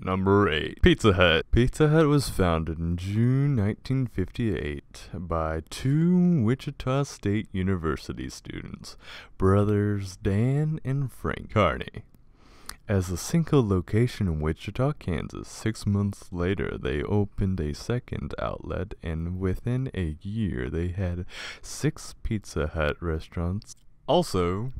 Number 8. Pizza Hut. Pizza Hut was founded in June 1958 by two Wichita State University students, brothers Dan and Frank Carney. As a single location in Wichita, Kansas, six months later they opened a second outlet, and within a year they had six Pizza Hut restaurants. Also,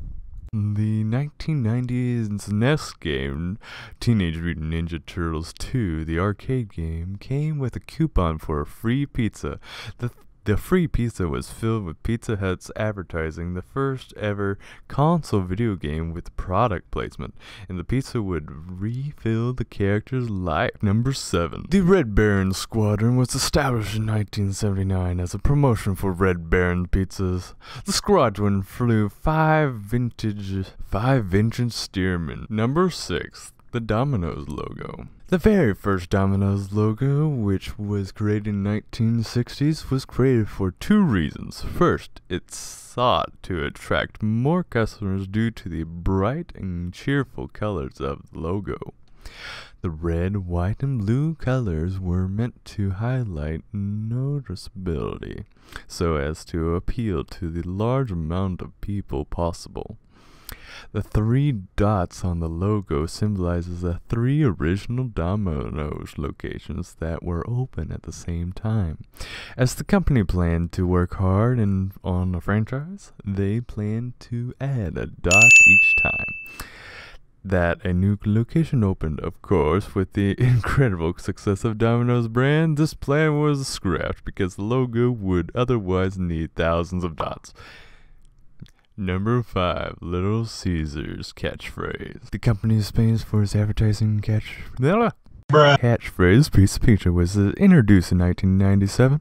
the 1990s NES game, Teenage Mutant Ninja Turtles 2, the arcade game, came with a coupon for a free pizza. The the free pizza was filled with Pizza Hut's advertising, the first ever console video game with product placement, and the pizza would refill the character's life. Number 7. The Red Baron Squadron was established in 1979 as a promotion for Red Baron pizzas. The squadron flew five vintage, five vintage Stearman. Number 6 the Domino's logo. The very first Domino's logo, which was created in 1960s, was created for two reasons. First, it sought to attract more customers due to the bright and cheerful colors of the logo. The red, white, and blue colors were meant to highlight noticeability so as to appeal to the large amount of people possible. The three dots on the logo symbolizes the three original Domino's locations that were open at the same time. As the company planned to work hard and on a franchise, they planned to add a dot each time that a new location opened. Of course, with the incredible success of Domino's brand, this plan was scrapped because the logo would otherwise need thousands of dots. Number 5. Little Caesars catchphrase. The company is famous for its advertising catch... Bruh. Catchphrase Pizza Pizza was introduced in 1997.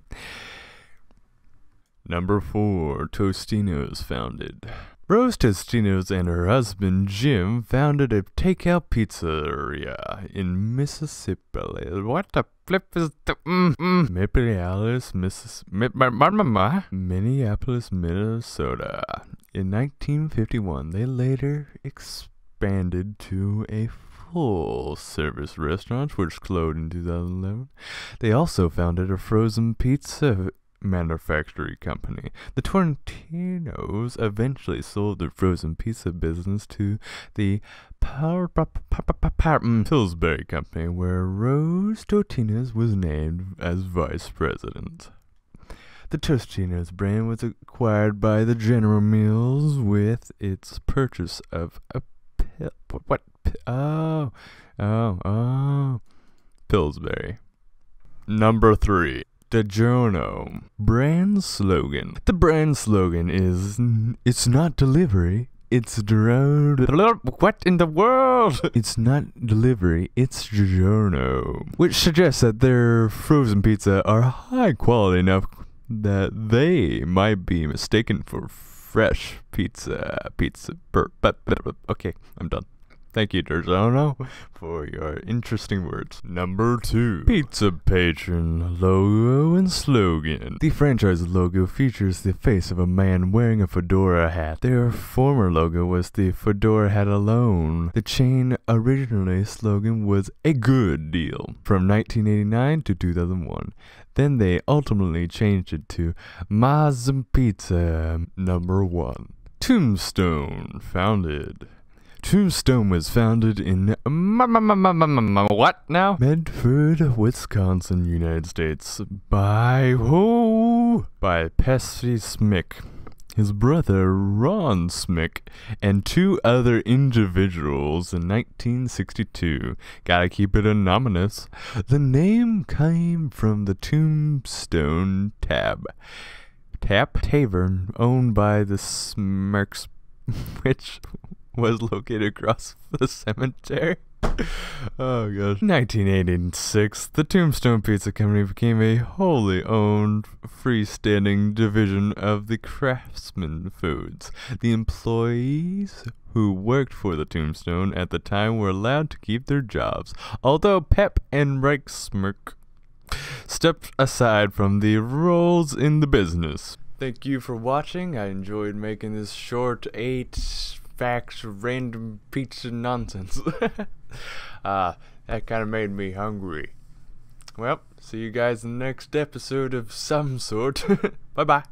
Number 4. Tostino's founded. Rose Tostino's and her husband Jim founded a takeout pizzeria in Mississippi. What the flip is the mm, mm. Minneapolis, Mississippi, Minneapolis, Minnesota. In 1951, they later expanded to a full service restaurant, which closed in 2011. They also founded a frozen pizza manufacturing company. The Tortinos eventually sold their frozen pizza business to the mm, Pillsbury Company, where Rose Totino's was named as vice president. The Tostino's brand was acquired by the General Mills with its purchase of a pill. What? Oh, oh, oh. Pillsbury. Number three. the DiGiorno. Brand slogan. The brand slogan is It's not delivery, it's drone. What in the world? It's not delivery, it's DiGiorno. Which suggests that their frozen pizza are high quality enough that they might be mistaken for fresh pizza. Pizza. But, okay, I'm done. Thank you, DiGiorno, for your interesting words. Number two, Pizza Patron logo and slogan. The franchise logo features the face of a man wearing a fedora hat. Their former logo was the fedora hat alone. The chain originally slogan was a good deal from 1989 to 2001. Then they ultimately changed it to Mazam Pizza number one. Tombstone founded Tombstone was founded in what now? Medford, Wisconsin, United States by who? By Pesci Simek, his brother Ron Simek, and two other individuals in 1962. Gotta keep it anonymous. The name came from the Tombstone Tab. Tap Tavern, owned by the Simeks, which was located across the cemetery. oh gosh. 1986, the Tombstone Pizza Company became a wholly owned, freestanding division of the Craftsman Foods. The employees who worked for the Tombstone at the time were allowed to keep their jobs, although Pep and Reichsmerk stepped aside from the roles in the business. Thank you for watching. I enjoyed making this short 8 facts of random pizza nonsense. uh, that kind of made me hungry. Well, see you guys in the next episode of some sort. bye bye.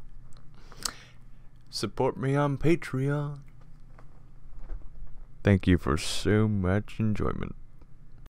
Support me on Patreon. Thank you for so much enjoyment.